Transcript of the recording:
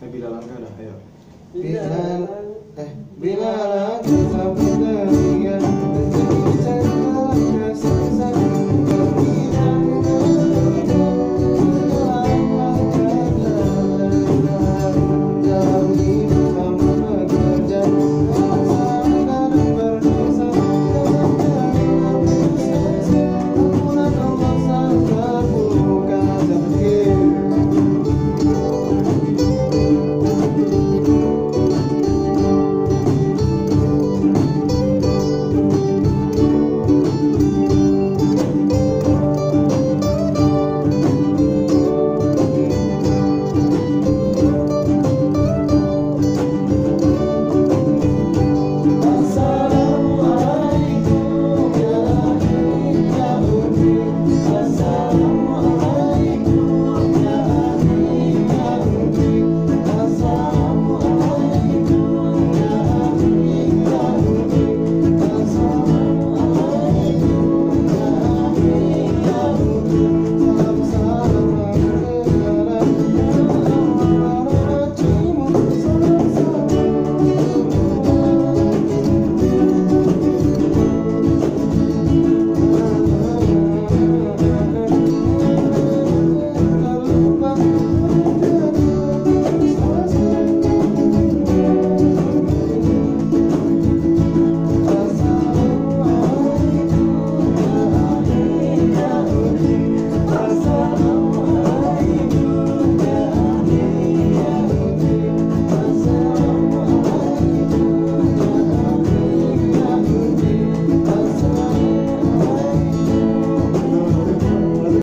Eh bila langkah dah, ayo. Bila